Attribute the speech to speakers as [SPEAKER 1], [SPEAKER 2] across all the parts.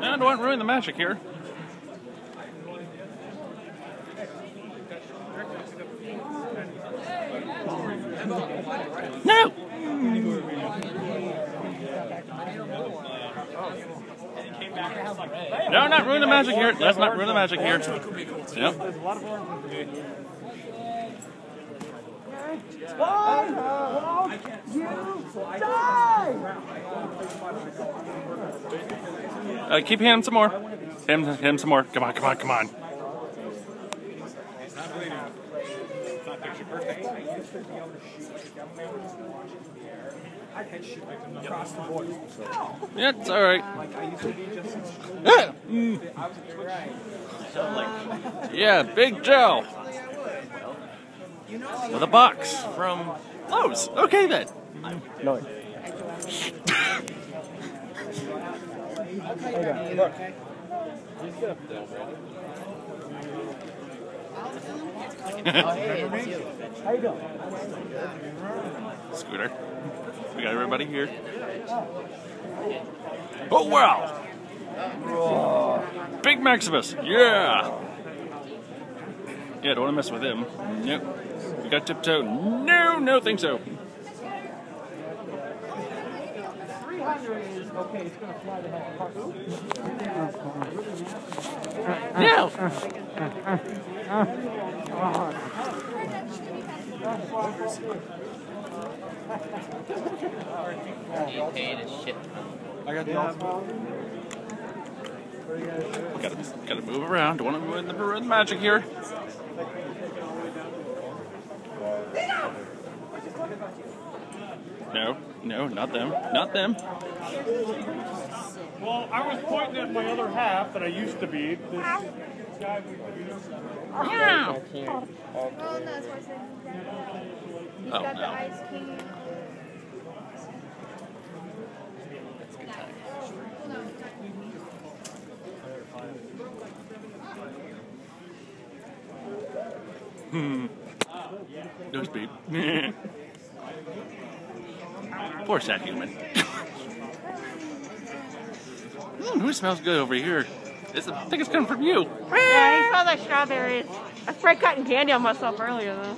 [SPEAKER 1] I don't ruin the magic here. No! No, not ruin the magic here. Let's not ruin the magic here. Yep. Uh, keep hitting him some more. Him, him some more. Come on, come on, come on. Yeah, it's all right. Ah! Yeah, Big Joe. With a box from Lowe's. Okay then.
[SPEAKER 2] No. How you doing?
[SPEAKER 1] Scooter. We got everybody here. Oh wow! Big Maximus, yeah! Yeah, don't want to mess with him. Yep. We got tiptoe. No, no, think so.
[SPEAKER 2] 300 is okay, it's gonna fly the hell apart.
[SPEAKER 1] No!
[SPEAKER 3] He paid a shit.
[SPEAKER 2] I got the
[SPEAKER 1] Gotta, gotta move around. Don't want to ruin the, ruin the magic here. No, no, not them. Not them.
[SPEAKER 4] Well, I was pointing at my other half that I used to be. This guy
[SPEAKER 1] Meow.
[SPEAKER 5] Oh, no, that's what I said. He's
[SPEAKER 1] Oh,
[SPEAKER 5] got the
[SPEAKER 1] no.
[SPEAKER 5] ice king.
[SPEAKER 1] Speed. Poor sad human. mm, who smells good over here? It's, I think it's coming from you.
[SPEAKER 6] Yeah, he smelled like strawberries. I sprayed cotton candy on myself earlier though.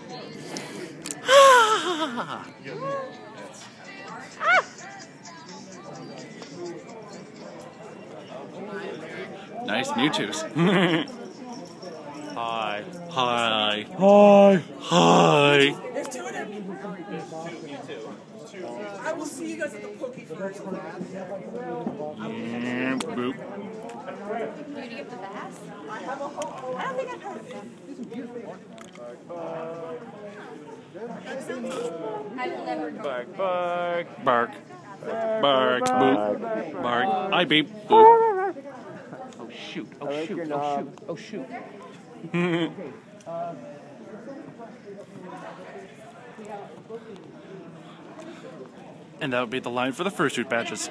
[SPEAKER 1] nice Mewtwo's.
[SPEAKER 4] Hi.
[SPEAKER 1] Hi.
[SPEAKER 4] Hi.
[SPEAKER 1] Hi.
[SPEAKER 7] There's two of them. I will see you guys at the Poke First.
[SPEAKER 1] Yeah, boop.
[SPEAKER 5] Do you get the bass?
[SPEAKER 7] I have a hope. I don't think I've heard of them.
[SPEAKER 5] I will never go.
[SPEAKER 4] Bark, bark.
[SPEAKER 1] Bark. Bark. Boop. Bark. I beep. Boop.
[SPEAKER 3] Oh shoot! Oh, oh shoot! Oh shoot! Oh shoot!
[SPEAKER 1] And that would be the line for the fursuit badges.